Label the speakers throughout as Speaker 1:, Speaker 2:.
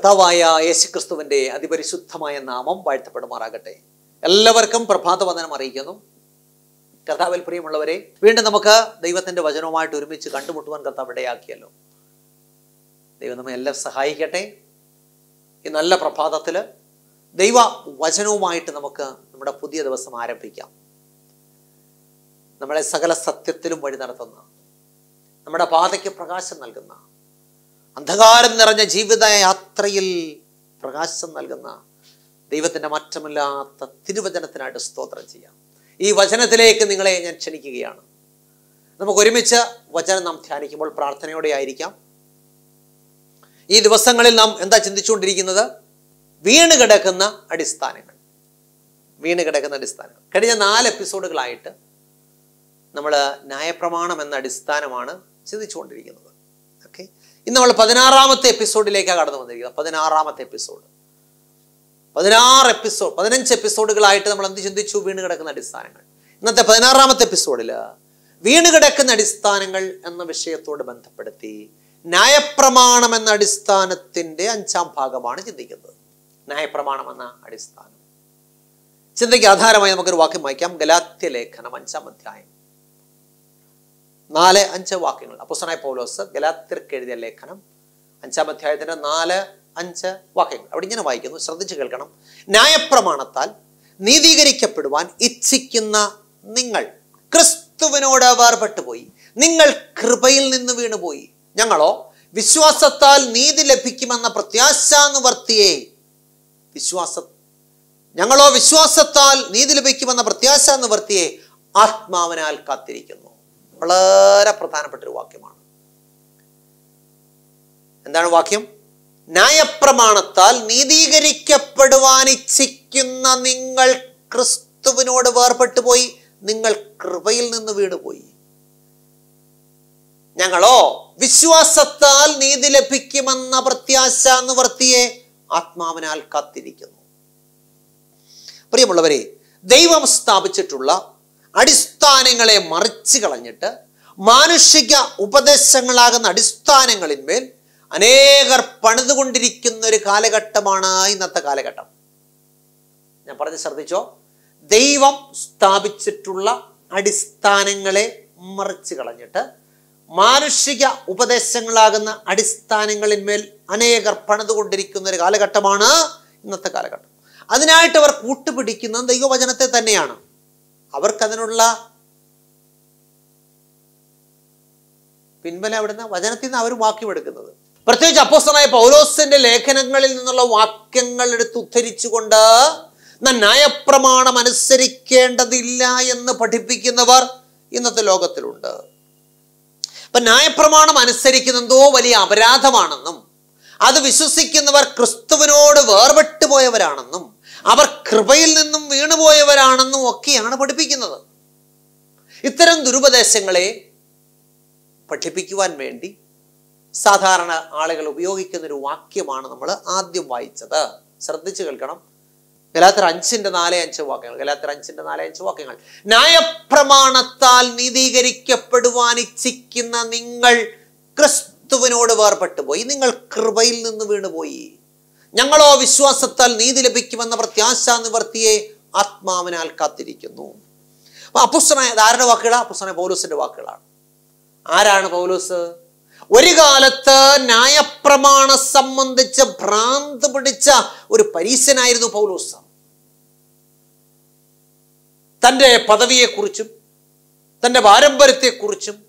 Speaker 1: കർത്താവായ യേശുക്രിസ്തുവിന്റെ അതിപരിശുദ്ധമായ നാമം വാഴ്ത്തപ്പെടുമാറാകട്ടെ. എല്ലാവർക്കും പ്രഭാത വന്ദനം അറിയിക്കുന്നു. കർത്താവിൽ പ്രിയമുള്ളവരെ വീണ്ടും നമുക്ക് ദൈവത്തിന്റെ വചനവുമായിട്ട് ഒരുമിച്ച് കണ്ടുമുട്ടുവാൻ കർത്താവ് ഇടയാക്കിയല്ലോ. ദൈവം നമ്മെ എല്ലാം സഹായിക്കട്ടെ. ഈ നല്ല പ്രഭാതത്തിൽ ദൈവ വചനവുമായിട്ട് നമുക്ക് നമ്മുടെ പുതിയ ദിവസം ആരംഭിക്കാം. നമ്മളെ സകല സത്യത്തിലും വഴി നടത്തുന്ന നമ്മുടെ പാതയ്ക്ക് പ്രകാശം നൽകുന്ന അന്ധകാരം നിറഞ്ഞ ജീവിത യാത്രയിൽ പ്രകാശം നൽകുന്ന ദൈവത്തിന്റെ മാറ്റമില്ലാത്ത തിരുവചനത്തിനായിട്ട് സ്തോത്രം ചെയ്യാം. ഈ വചനത്തിലേക്ക് നിങ്ങളെ ഞാൻ ക്ഷണിക്കുകയാണ്. നമുക്ക് ഒരുമിച്ച് വചനം നാം ധ്യാനിക്കുമ്പോൾ പ്രാർത്ഥനയോടെ ആയിരിക്കാം. ഈ ദിവസങ്ങളിൽ നാം എന്താ ചിന്തിച്ചുകൊണ്ടിരിക്കുന്നത്? വീണ് കിടക്കുന്ന അടിസ്ഥാനങ്ങൾ. വീണ് കിടക്കുന്ന അടിസ്ഥാനങ്ങൾ. കഴിഞ്ഞ നാല് എപ്പിസോഡുകളായിട്ട് നമ്മൾ ന്യായപ്രമാണം എന്ന അടിസ്ഥാനമാണ് ചിന്തിച്ചുകൊണ്ടിരിക്കുന്നത്. ഇന്ന് നമ്മൾ പതിനാറാമത്തെ എപ്പിസോഡിലേക്കാണ് കടന്നു വന്നിരിക്കുന്നത്. പതിനാറാമത്തെ എപ്പിസോഡ്. പതിനാറ് എപ്പിസോഡ് പതിനഞ്ച് എപ്പിസോഡുകളായിട്ട് നമ്മൾ എന്ത് ചിന്തിച്ചു? വീണ് കിടക്കുന്ന അടിസ്ഥാനങ്ങൾ. ഇന്നത്തെ പതിനാറാമത്തെ എപ്പിസോഡിൽ വീണ് കിടക്കുന്ന അടിസ്ഥാനങ്ങൾ എന്ന വിഷയത്തോട് ബന്ധപ്പെടുത്തി ന്യായപ്രമാണം എന്ന അടിസ്ഥാനത്തിന്റെ അഞ്ചാം ഭാഗമാണ് ചിന്തിക്കുന്നത്. ന്യായപ്രമാണം എന്ന അടിസ്ഥാനം. ചിന്തയ്ക്ക് ആധാരമായി നമുക്കൊരു വാക്യം വായിക്കാം. ഗലാത്യ ലേഖനം അഞ്ചാം അധ്യായം. നാല് അഞ്ച് വാക്യങ്ങൾ. അപ്പുസനായ പൗലോസ് ഗലാത്തിർക്ക് എഴുതിയ ലേഖനം അഞ്ചാം അധ്യായത്തിന്റെ നാല് അഞ്ച് വാക്യങ്ങൾ. അവിടെ ഇങ്ങനെ വായിക്കുന്നു. ശ്രദ്ധിച്ചു കേൾക്കണം. ന്യായപ്രമാണത്താൽ നീതീകരിക്കപ്പെടുവാൻ ഇച്ഛിക്കുന്ന നിങ്ങൾ ക്രിസ്തുവിനോട് വേർപെട്ടു പോയി നിങ്ങൾ കൃപയിൽ നിന്ന് വീണുപോയി. ഞങ്ങളോ വിശ്വാസത്താൽ നീതി ലഭിക്കുമെന്ന പ്രത്യാശാനുവർത്തിയെ വിശ്വാസ ഞങ്ങളോ വിശ്വാസത്താൽ നീതി ലഭിക്കുമെന്ന പ്രത്യാശാനുവർത്തിയെ ആത്മാവിനാൽ കാത്തിരിക്കുന്നു. വളരെ പ്രധാനപ്പെട്ട ഒരു വാക്യമാണ്. എന്താണ് വാക്യം? ന്യായപ്രമാണത്താൽ നീതീകരിക്കപ്പെടുവാൻ ഇച്ഛിക്കുന്ന നിങ്ങൾ ക്രിസ്തുവിനോട് വേർപെട്ടു പോയി നിങ്ങൾ കൃപയിൽ നിന്ന് വീണുപോയി ഞങ്ങളോ വിശ്വാസത്താൽ നീതി ലഭിക്കുമെന്ന പ്രത്യാശ നിവർത്തിയെ ആത്മാവിനാൽ കാത്തിരിക്കുന്നു. പ്രിയമുള്ളവരെ ദൈവം സ്ഥാപിച്ചിട്ടുള്ള അടിസ്ഥാനങ്ങളെ മറിച്ച് കളഞ്ഞിട്ട് മാനുഷിക ഉപദേശങ്ങളാകുന്ന അടിസ്ഥാനങ്ങളിന്മേൽ അനേകർ പണിതുകൊണ്ടിരിക്കുന്ന ഒരു കാലഘട്ടമാണ് ഇന്നത്തെ കാലഘട്ടം. ഞാൻ പറഞ്ഞ് ശ്രദ്ധിച്ചോ? ദൈവം സ്ഥാപിച്ചിട്ടുള്ള അടിസ്ഥാനങ്ങളെ മറിച്ച് കളഞ്ഞിട്ട് മാനുഷിക ഉപദേശങ്ങളാകുന്ന അടിസ്ഥാനങ്ങളിന്മേൽ അനേകർ പണിതുകൊണ്ടിരിക്കുന്ന ഒരു കാലഘട്ടമാണ് ഇന്നത്തെ കാലഘട്ടം. അതിനായിട്ട് അവർ കൂട്ടുപിടിക്കുന്നത് ദൈവവചനത്തെ തന്നെയാണ്. അവർക്കതിനുള്ള പിൻബലം അവിടുന്ന് വചനത്തിൽ നിന്ന് അവർ വാക്യമെടുക്കുന്നത്. പ്രത്യേകിച്ച് അപ്പോസ്തനായ പൗലോസിന്റെ ലേഖനങ്ങളിൽ നിന്നുള്ള വാക്യങ്ങൾ എടുത്ത് ഉദ്ധരിച്ചുകൊണ്ട് ന്യായപ്രമാണം അനുസരിക്കേണ്ടതില്ല എന്ന് പഠിപ്പിക്കുന്നവർ ഇന്നത്തെ ലോകത്തിലുണ്ട്. അപ്പൊ ന്യായപ്രമാണം അനുസരിക്കുന്നതോ വലിയ അപരാധമാണെന്നും അത് വിശ്വസിക്കുന്നവർ ക്രിസ്തുവിനോട് വേർപെട്ടു പോയവരാണെന്നും അവർ കൃപയിൽ നിന്നും വീണുപോയവരാണെന്നും ഒക്കെയാണ് പഠിപ്പിക്കുന്നത്. ഇത്തരം ദുരുപദേശങ്ങളെ പഠിപ്പിക്കുവാൻ വേണ്ടി സാധാരണ ആളുകൾ ഉപയോഗിക്കുന്ന ഒരു വാക്യമാണ് നമ്മൾ ആദ്യം വായിച്ചത്. ശ്രദ്ധിച്ചു കേൾക്കണം. ഗലാത്തർ അഞ്ചിന്റെ നാല് അഞ്ച് വാക്യങ്ങൾ. ഗലാത്തർ അഞ്ചിന്റെ നാല് അഞ്ച് വാക്യങ്ങൾ. ന്യായപ്രമാണത്താൽ നീതീകരിക്കപ്പെടുവാൻ ഇച്ഛിക്കുന്ന നിങ്ങൾ ക്രിസ്തുവിനോട് വേർപെട്ടു പോയി നിങ്ങൾ കൃപയിൽ നിന്ന് വീണുപോയി. ഞങ്ങളോ വിശ്വാസത്താൽ നീതി ലഭിക്കുമെന്ന പ്രത്യാശ നിവർത്തിയെ ആത്മാവിനാൽ കാത്തിരിക്കുന്നു. അപ്പൊ അപ്പുസ്തനായ ആരുടെ വാക്കുകളാണ് അപ്പുസ്തനായ പൗലൂസിന്റെ വാക്കുകളാണ്. ആരാണ് പൗലൂസ്? ഒരു കാലത്ത് ന്യായപ്രമാണ സംബന്ധിച്ച് ഭ്രാന്ത് പിടിച്ച ഒരു പരീശനായിരുന്നു പൗലൂസ്. തന്റെ പദവിയെക്കുറിച്ചും തന്റെ പാരമ്പര്യത്തെക്കുറിച്ചും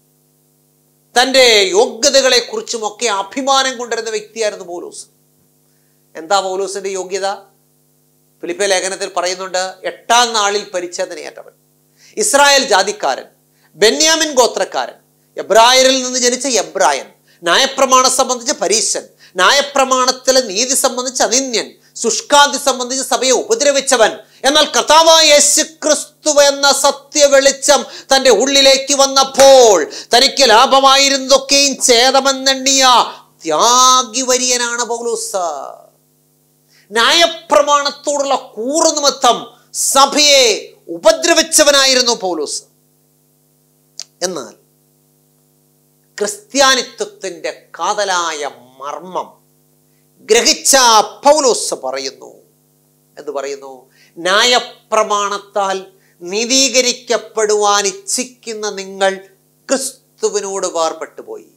Speaker 1: തന്റെ യോഗ്യതകളെക്കുറിച്ചും ഒക്കെ അഭിമാനം കൊണ്ടിരുന്ന വ്യക്തിയായിരുന്നു പൗലൂസ്. എന്താ പൗലൂസിന്റെ യോഗ്യത? ഫിലിപ്പ ലേഖനത്തിൽ പറയുന്നുണ്ട് എട്ടാം നാളിൽ പരിച്ഛേദനയേറ്റവൻ. ഇസ്രായേൽ ജാതിക്കാരൻ ബെന്യാമിൻ ഗോത്രക്കാരൻ എബ്രായരിൽ നിന്ന് ജനിച്ച എബ്രായൻ ന്യായപ്രമാണം സംബന്ധിച്ച് പരീശൻ ന്യായപ്രമാണത്തിലെ നീതി സംബന്ധിച്ച് അനിന്യൻ ശുഷ്കാന്തി സംബന്ധിച്ച് സഭയെ ഉപദ്രവിച്ചവൻ. എന്നാൽ കർത്താവായ യേശു ക്രിസ്തു എന്ന സത്യ വെളിച്ചം തന്റെ ഉള്ളിലേക്ക് വന്നപ്പോൾ തനിക്ക് ലാഭമായിരുന്നതൊക്കെയും ചേതമെന്നെണ്ണിയ ത്യാഗിവര്യനാണ് പൗലൂസ്. ന്യായപ്രമാണത്തോടുള്ള കൂറുനിമിത്തം സഭയെ ഉപദ്രവിച്ചവനായിരുന്നു പൗലോസ്. എന്നാൽ ക്രിസ്ത്യാനിത്വത്തിന്റെ കാതലായ മർമ്മം ഗ്രഹിച്ച പൗലോസ് പറയുന്നു. എന്ന് പറയുന്നു? ന്യായപ്രമാണത്താൽ നീതീകരിക്കപ്പെടുവാൻ ഇച്ഛിക്കുന്ന നിങ്ങൾ ക്രിസ്തുവിനോട് വേർപെട്ടു പോയി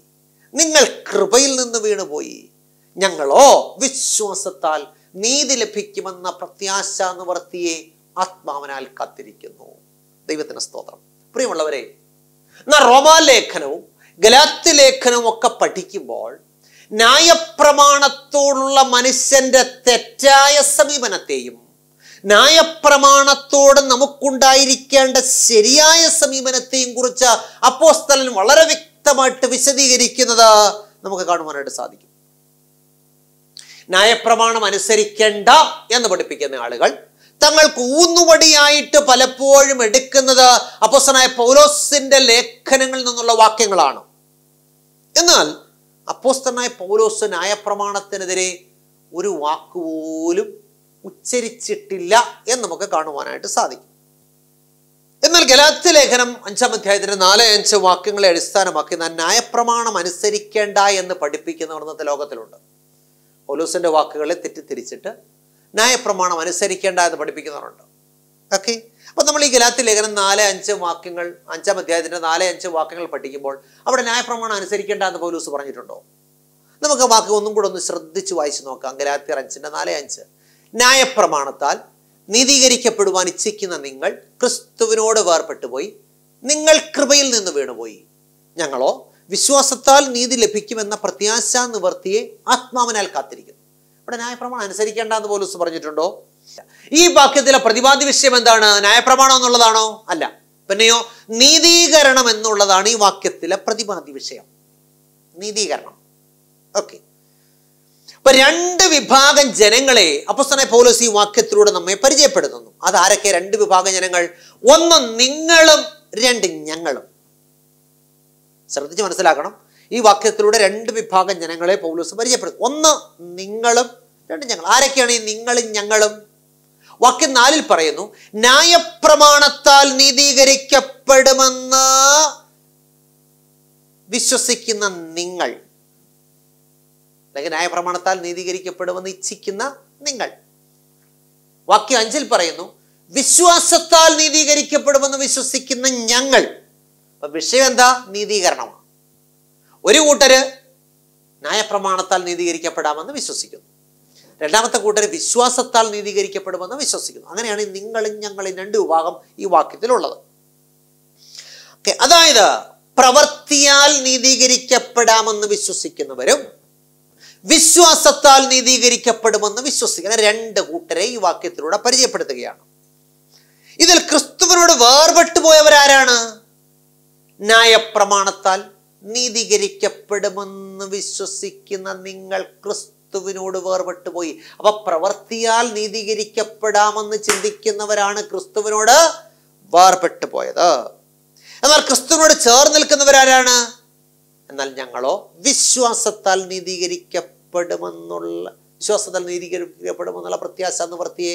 Speaker 1: നിങ്ങൾ കൃപയിൽ നിന്ന് വീണുപോയി. ഞങ്ങളോ വിശ്വാസത്താൽ നീതി ലഭിക്കുമെന്ന പ്രത്യാശ നിവർത്തിയെ ആത്മാവിനാൽ കാത്തിരിക്കുന്നു. ദൈവത്തിന് സ്തോത്രം. പ്രിയമുള്ളവരെ എന്നാൽ റോമാലേഖനവും ഗലാത്തി ലേഖനവും ഒക്കെ പഠിക്കുമ്പോൾ ന്യായപ്രമാണത്തോടുള്ള മനുഷ്യന്റെ തെറ്റായ സമീപനത്തെയും ന്യായപ്രമാണത്തോട് നമുക്കുണ്ടായിരിക്കേണ്ട ശരിയായ സമീപനത്തെയും കുറിച്ച് അപ്പോസ്തലൻ വളരെ വ്യക്തമായിട്ട് വിശദീകരിക്കുന്നത് നമുക്ക് കാണുവാനായിട്ട് സാധിക്കും. ന്യായപ്രമാണം അനുസരിക്കേണ്ട എന്ന് പഠിപ്പിക്കുന്ന ആളുകൾ തങ്ങൾക്ക് ഊന്നുവടിയായിട്ട് പലപ്പോഴും എടുക്കുന്നത് അപ്പോസനായ പൗലോസിന്റെ ലേഖനങ്ങളിൽ നിന്നുള്ള വാക്യങ്ങളാണ്. എന്നാൽ അപ്പോസ്തനായ പൗലോസ് ന്യായപ്രമാണത്തിനെതിരെ ഒരു വാക്കുപോലും ഉച്ചരിച്ചിട്ടില്ല എന്ന് നമുക്ക് കാണുവാനായിട്ട് സാധിക്കും. എന്നാൽ ഗലാത്തി ലേഖനം അഞ്ചാം അധ്യായത്തിന്റെ നാല് അഞ്ച് വാക്യങ്ങളെ അടിസ്ഥാനമാക്കി നാം ന്യായപ്രമാണം അനുസരിക്കേണ്ട എന്ന് പഠിപ്പിക്കുന്നവർ ഇന്നത്തെ ലോകത്തിലുണ്ട്. പൗലോസിന്റെ വാക്കുകളെ തെറ്റിദ്ധരിച്ചിട്ട് ന്യായപ്രമാണം അനുസരിക്കേണ്ട എന്ന് പഠിപ്പിക്കുന്നവരുണ്ട്. ഓക്കെ അപ്പോൾ നമ്മൾ ഈ ഗലാത്തി ലേഖനം നാല് അഞ്ച് വാക്യങ്ങൾ അഞ്ചാം അധ്യായത്തിന്റെ നാല് അഞ്ച് വാക്യങ്ങൾ പഠിക്കുമ്പോൾ അവിടെ ന്യായപ്രമാണം അനുസരിക്കേണ്ട എന്ന് പൗലൂസ് പറഞ്ഞിട്ടുണ്ടോ? നമുക്ക് വാക്ക് ഒന്നും കൂടെ ഒന്ന് ശ്രദ്ധിച്ച് വായിച്ചു നോക്കാം. ഗലാത്തിയർ അഞ്ചിന്റെ നാല് അഞ്ച്. ന്യായപ്രമാണത്താൽ നീതീകരിക്കപ്പെടുവാൻ ഇച്ഛിക്കുന്ന നിങ്ങൾ ക്രിസ്തുവിനോട് വേർപെട്ടുപോയി നിങ്ങൾ കൃപയിൽ നിന്ന് വീണുപോയി. ഞങ്ങളോ വിശ്വാസത്താൽ നീതി ലഭിക്കുമെന്ന പ്രത്യാശ നിവർത്തിയെ ആത്മാവിനാൽ കാത്തിരിക്കുന്നു. ഇവിടെ ന്യായപ്രമാണം അനുസരിക്കേണ്ട എന്ന് പോലീസ് പറഞ്ഞിട്ടുണ്ടോ? ഈ വാക്യത്തിലെ പ്രതിപാദ്യ വിഷയം എന്താണ്? ന്യായപ്രമാണം എന്നുള്ളതാണോ? അല്ല. പിന്നെയോ നീതീകരണം എന്നുള്ളതാണ് ഈ വാക്യത്തിലെ പ്രതിപാദ്യ വിഷയം. നീതീകരണം. ഓക്കെ. അപ്പൊ രണ്ട് വിഭാഗം ജനങ്ങളെ അപ്പസ്തനെ പോലീസ് ഈ വാക്യത്തിലൂടെ നമ്മെ പരിചയപ്പെടുത്തുന്നു. അതാരൊക്കെ രണ്ട് വിഭാഗം ജനങ്ങൾ? ഒന്ന് നിങ്ങളും രണ്ട് ഞങ്ങളും. ശ്രദ്ധിച്ച് മനസ്സിലാക്കണം. ഈ വാക്യത്തിലൂടെ രണ്ട് വിഭാഗം ജനങ്ങളെ പൗലോസ് പരിചയപ്പെടുത്തും. ഒന്ന് നിങ്ങളും. രണ്ട് ഞങ്ങൾ. ആരൊക്കെയാണ് ഈ നിങ്ങളും ഞങ്ങളും? വാക്യം നാലിൽ പറയുന്നു ന്യായപ്രമാണത്താൽ നീതീകരിക്കപ്പെടുമെന്ന് വിശ്വസിക്കുന്ന നിങ്ങൾ. അല്ലെങ്കിൽ ന്യായപ്രമാണത്താൽ നീതീകരിക്കപ്പെടുമെന്ന് ഇച്ഛിക്കുന്ന നിങ്ങൾ. വാക്യം അഞ്ചിൽ പറയുന്നു വിശ്വാസത്താൽ നീതീകരിക്കപ്പെടുമെന്ന് വിശ്വസിക്കുന്ന ഞങ്ങൾ. അപ്പൊ വിഷയം എന്താ നീതീകരണമാണ് ഒരു കൂട്ടര് ന്യായപ്രമാണത്താൽ നീതീകരിക്കപ്പെടാമെന്ന് വിശ്വസിക്കുന്നു. രണ്ടാമത്തെ കൂട്ടർ വിശ്വാസത്താൽ നീതീകരിക്കപ്പെടുമെന്ന് വിശ്വസിക്കുന്നു. അങ്ങനെയാണ് നിങ്ങളും ഞങ്ങളും രണ്ട് വിഭാഗം ഈ വാക്യത്തിലുള്ളത്. അതായത് പ്രവർത്തിയാൽ നീതീകരിക്കപ്പെടാമെന്ന് വിശ്വസിക്കുന്നവരും വിശ്വാസത്താൽ നീതീകരിക്കപ്പെടുമെന്ന് വിശ്വസിക്കുന്ന രണ്ട് കൂട്ടരെ ഈ വാക്യത്തിലൂടെ പരിചയപ്പെടുത്തുകയാണ്. ഇതിൽ ക്രിസ്തുവിനോട് വേർപെട്ടു പോയവരാരാണ് ന്യായപ്രമാണത്താൽ നീതീകരിക്കപ്പെടുമെന്ന് വിശ്വസിക്കുന്ന നിങ്ങൾ ക്രിസ്തുവിനോട് വേർപെട്ടുപോയി അപ്പൊ പ്രവർത്തിയാൽ നീതീകരിക്കപ്പെടാമെന്ന് ചിന്തിക്കുന്നവരാണ് ക്രിസ്തുവിനോട് വേർപെട്ടു പോയത്. എന്നാൽ ക്രിസ്തുവിനോട് ചേർന്ന് നിൽക്കുന്നവരാരാണ്? എന്നാൽ ഞങ്ങളോ വിശ്വാസത്താൽ നീതീകരിക്കപ്പെടുമെന്നുള്ള വിശ്വാസത്താൽ നീതീകരിക്കപ്പെടുമെന്നുള്ള പ്രത്യാശ നിവർത്തിയെ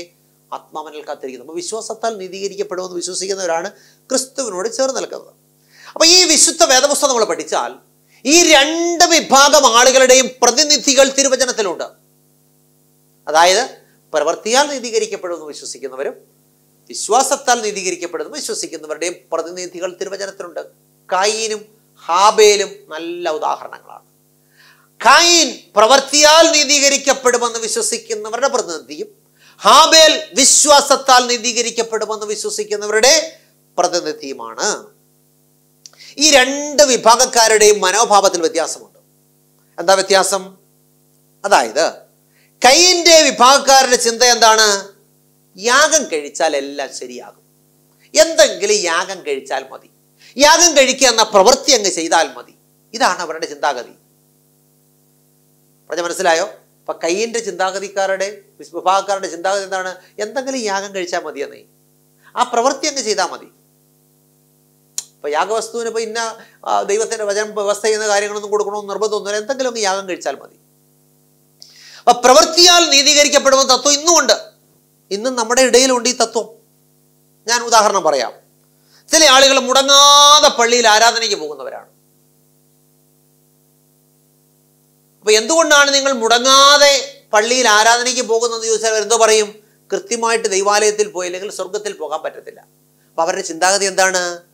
Speaker 1: ആത്മാവനിൽ കാത്തിരിക്കുന്നു. അപ്പോൾ വിശ്വാസത്താൽ നീതീകരിക്കപ്പെടുമെന്ന് വിശ്വസിക്കുന്നവരാണ് ക്രിസ്തുവിനോട് ചേർന്ന് നിൽക്കുന്നത്. അപ്പൊ ഈ വിശുദ്ധ വേദപുസ്തകം നമ്മൾ പഠിച്ചാൽ ഈ രണ്ട് വിഭാഗം ആളുകളുടെയും പ്രതിനിധികൾ തിരുവചനത്തിലുണ്ട്. അതായത് പ്രവർത്തിയാൽ നീതീകരിക്കപ്പെടുമെന്ന് വിശ്വസിക്കുന്നവരും വിശ്വാസത്താൽ നീതീകരിക്കപ്പെടുന്നു വിശ്വസിക്കുന്നവരുടെയും പ്രതിനിധികൾ തിരുവചനത്തിലുണ്ട്. കായീനും ഹാബേലും നല്ല ഉദാഹരണങ്ങളാണ്. കായീൻ പ്രവർത്തിയാൽ നീതീകരിക്കപ്പെടുമെന്ന് വിശ്വസിക്കുന്നവരുടെ പ്രതിനിധിയും ഹാബേൽ വിശ്വാസത്താൽ നീതീകരിക്കപ്പെടുമെന്ന് വിശ്വസിക്കുന്നവരുടെ പ്രതിനിധിയുമാണ്. ഈ രണ്ട് വിഭാഗക്കാരുടെയും മനോഭാവത്തിൽ വ്യത്യാസമുണ്ട്. എന്താ വ്യത്യാസം? അതായത് കൈയിന്റെ വിഭാഗക്കാരുടെ ചിന്ത എന്താണ്? യാഗം കഴിച്ചാൽ എല്ലാം ശരിയാകും. എന്തെങ്കിലും യാഗം കഴിച്ചാൽ മതി. യാഗം കഴിക്കുക എന്ന പ്രവൃത്തി അങ്ങ് ചെയ്താൽ മതി. ഇതാണ് അവരുടെ ചിന്താഗതി. പറഞ്ഞ മനസ്സിലായോ? അപ്പൊ കയ്യന്റെ ചിന്താഗതിക്കാരുടെ വിഭാഗക്കാരുടെ ചിന്താഗതി എന്താണ്? എന്തെങ്കിലും യാഗം കഴിച്ചാൽ മതിയെന്നേ. ആ പ്രവൃത്തി അങ്ങ് ചെയ്താൽ മതി. ഇപ്പൊ യാഗവസ്തുവിന് ഇപ്പോൾ ഇന്ന ദൈവത്തിന്റെ വചനം വ്യവസ്ഥ ചെയ്യുന്ന കാര്യങ്ങളൊന്നും കൊടുക്കണമെന്ന് നിർബന്ധമൊന്നുമില്ല. എന്തെങ്കിലും അങ്ങ് യാഗം കഴിച്ചാൽ മതി. അപ്പം പ്രവൃത്തിയാൽ നീതീകരിക്കപ്പെടുന്ന തത്വം ഇന്നുമുണ്ട്. ഇന്നും നമ്മുടെ ഇടയിലുണ്ട് ഈ തത്വം. ഞാൻ ഉദാഹരണം പറയാം. ചില ആളുകൾ മുടങ്ങാതെ പള്ളിയിൽ ആരാധനയ്ക്ക് പോകുന്നവരാണ്. അപ്പൊ എന്തുകൊണ്ടാണ് നിങ്ങൾ മുടങ്ങാതെ പള്ളിയിൽ ആരാധനയ്ക്ക് പോകുന്നതെന്ന് ചോദിച്ചാൽ എന്തോ പറയും? കൃത്യമായിട്ട് ദൈവാലയത്തിൽ പോയില്ലെങ്കിൽ സ്വർഗത്തിൽ പോകാൻ പറ്റത്തില്ല. അപ്പൊ അവരുടെ ചിന്താഗതി എന്താണ്?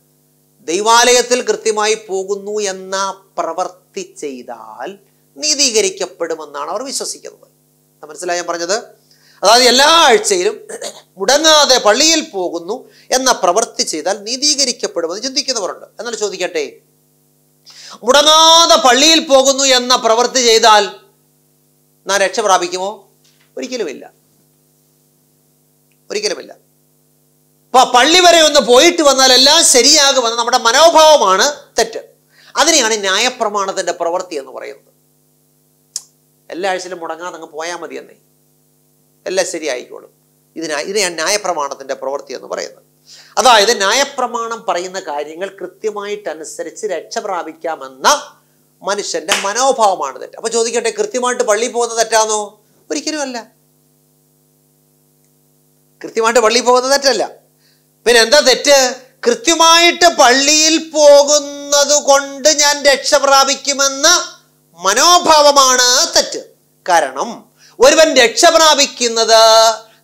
Speaker 1: ദൈവാലയത്തിൽ കൃത്യമായി പോകുന്നു എന്ന പ്രവർത്തി ചെയ്താൽ നീതീകരിക്കപ്പെടുമെന്നാണ് അവർ വിശ്വസിക്കുന്നത്. മനസ്സിലായി ഞാൻ പറഞ്ഞത്? അതായത് എല്ലാ ആഴ്ചയിലും മുടങ്ങാതെ പള്ളിയിൽ പോകുന്നു എന്ന പ്രവൃത്തി ചെയ്താൽ നീതീകരിക്കപ്പെടുമെന്ന് ചിന്തിക്കുന്നവരുണ്ട്. എന്നാൽ ചോദിക്കട്ടെ? മുടങ്ങാതെ പള്ളിയിൽ പോകുന്നു എന്ന പ്രവൃത്തി ചെയ്താൽ നാം രക്ഷ പ്രാപിക്കുമോ ഒരിക്കലുമില്ല. ഒരിക്കലുമില്ല. അപ്പൊ പള്ളി വരെ ഒന്ന് പോയിട്ട് വന്നാൽ എല്ലാം ശരിയാകുമെന്ന് നമ്മുടെ മനോഭാവമാണ് തെറ്റ്. അതിനെയാണ് ന്യായപ്രമാണത്തിന്റെ പ്രവൃത്തി എന്ന് പറയുന്നത്. എല്ലാ ആഴ്ചയിലും മുടങ്ങാതെ അങ്ങ് പോയാൽ മതി എന്നേ. എല്ലാം ശരിയായിക്കോളും. ഇതിനാ ഇതിനെയാണ് ന്യായപ്രമാണത്തിന്റെ പ്രവൃത്തി എന്ന് പറയുന്നത്. അതായത് ന്യായപ്രമാണം പറയുന്ന കാര്യങ്ങൾ കൃത്യമായിട്ട് അനുസരിച്ച് രക്ഷ പ്രാപിക്കാമെന്ന മനുഷ്യന്റെ മനോഭാവമാണ് തെറ്റ്. അപ്പൊ ചോദിക്കട്ടെ കൃത്യമായിട്ട് പള്ളിയിൽ പോകുന്നത് തെറ്റാന്നോ? ഒരിക്കലും അല്ല കൃത്യമായിട്ട് പള്ളിയിൽ പോകുന്നത് തെറ്റല്ല. പിന്നെ എന്താ തെറ്റ്? കൃത്യമായിട്ട് പള്ളിയിൽ പോകുന്നത് കൊണ്ട് ഞാൻ രക്ഷ പ്രാപിക്കുമെന്ന മനോഭാവമാണ് തെറ്റ്. കാരണം ഒരുവൻ രക്ഷ പ്രാപിക്കുന്നത്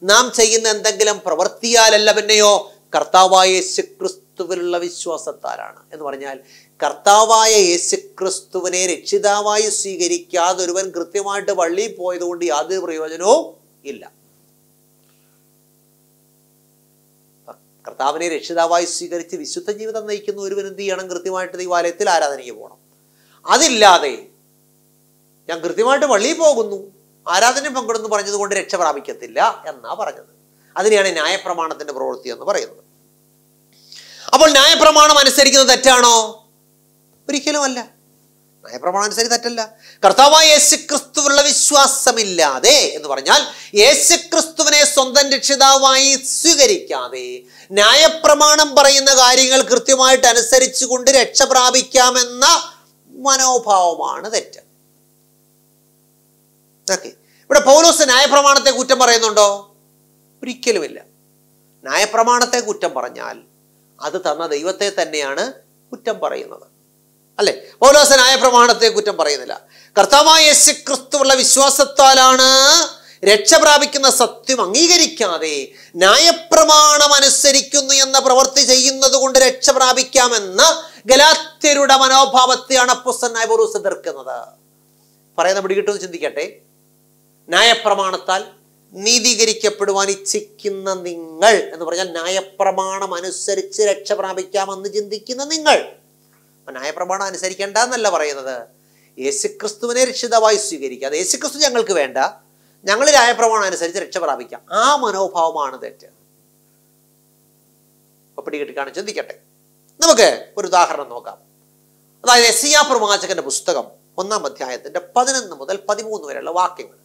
Speaker 1: നാം ചെയ്യുന്ന എന്തെങ്കിലും പ്രവൃത്തിയാലല്ല പിന്നെയോ കർത്താവായ യേശുക്രിസ്തുവിലുള്ള വിശ്വാസത്താലാണ്. എന്ന് പറഞ്ഞാൽ കർത്താവായ യേശുക്രിസ്തുവിനെ രക്ഷിതാവായി സ്വീകരിക്കാതെ ഒരുവൻ കൃത്യമായിട്ട് പള്ളിയിൽ പോയതുകൊണ്ട് യാതൊരു പ്രയോജനവും ഇല്ല. കർത്താവിനെ രക്ഷിതാവായി സ്വീകരിച്ച് വിശുദ്ധ ജീവിതം നയിക്കുന്ന ഒരുവൻ എന്ത് ചെയ്യണം? കൃത്യമായിട്ട് ദൈവാലയത്തിൽ ആരാധനയ്ക്ക് പോകണം. അതില്ലാതെ ഞാൻ കൃത്യമായിട്ട് പള്ളിയിൽ പോകുന്നു. ആരാധന പങ്കെടുന്നു പറഞ്ഞത് കൊണ്ട് രക്ഷ പ്രാപിക്കത്തില്ല എന്നാ പറഞ്ഞത്. അതിനെയാണ് ന്യായപ്രമാണത്തിന്റെ പ്രവൃത്തി എന്ന് പറയുന്നത്. അപ്പോൾ ന്യായപ്രമാണം അനുസരിക്കുന്നത് തെറ്റാണോ? ഒരിക്കലുമല്ല. ന്യായപ്രമാണം അനുസരിച്ച് തെറ്റല്ല. കർത്താവായ യേശു യേശുക്രിസ്തുവിലുള്ള വിശ്വാസമില്ലാതെ എന്ന് പറഞ്ഞാൽ യേശു ക്രിസ്തുവിനെ സ്വന്തം രക്ഷിതാവായി സ്വീകരിക്കാതെ ന്യായപ്രമാണം പറയുന്ന കാര്യങ്ങൾ കൃത്യമായിട്ട് അനുസരിച്ചുകൊണ്ട് രക്ഷ പ്രാപിക്കാമെന്ന മനോഭാവമാണ് തെറ്റ്. ഓക്കെ. ഇവിടെ പൗലോസ് ന്യായപ്രമാണത്തെ കുറ്റം പറയുന്നുണ്ടോ? ഒരിക്കലുമില്ല. ന്യായപ്രമാണത്തെ കുറ്റം പറഞ്ഞാൽ അത് തന്ന ദൈവത്തെ തന്നെയാണ് കുറ്റം പറയുന്നത്. അല്ലെ? പൗലോസ് ന്യായപ്രമാണത്തെ കുറ്റം പറയുന്നില്ല. കർത്താവായ യേശുക്രിസ്തുവുള്ള വിശ്വാസത്താലാണ് രക്ഷ പ്രാപിക്കുന്ന സത്യം അംഗീകരിക്കാതെ ന്യായപ്രമാണം അനുസരിക്കുന്നു എന്ന പ്രവൃത്തി ചെയ്യുന്നത് കൊണ്ട് രക്ഷ പ്രാപിക്കാമെന്ന ഗലാത്യരുടെ മനോഭാവത്തെയാണ് അപ്പുസ്തനായ പൗലോസ് എതിർക്കുന്നത്. പറയുന്ന പിടികിട്ടുമെന്ന് ചിന്തിക്കട്ടെ. ന്യായപ്രമാണത്താൽ നീതീകരിക്കപ്പെടുവാൻ ഇച്ഛിക്കുന്ന നിങ്ങൾ എന്ന് പറഞ്ഞാൽ ന്യായപ്രമാണം അനുസരിച്ച് രക്ഷ പ്രാപിക്കാമെന്ന് ചിന്തിക്കുന്ന നിങ്ങൾ. ന്യായപ്രമാണം അനുസരിക്കേണ്ട എന്നല്ല പറയുന്നത്. യേശുക്രിസ്തുവിനെ രക്ഷിതമായി സ്വീകരിക്കുക. അത് യേശുക്രിസ്തു ഞങ്ങൾക്ക് വേണ്ട. ഞങ്ങൾ ന്യായപ്രമാണം അനുസരിച്ച് രക്ഷ പ്രാപിക്കാം. ആ മനോഭാവമാണ് തെറ്റ്. അപ്പൊ കിട്ടിക്കാണ് കാണാൻ ചിന്തിക്കട്ടെ. നമുക്ക് ഒരു ഉദാഹരണം നോക്കാം. അതായത് എസിയ പ്രവാചകന്റെ പുസ്തകം ഒന്നാം അധ്യായത്തിന്റെ പതിനൊന്ന് മുതൽ പതിമൂന്ന് വരെയുള്ള വാക്യങ്ങൾ.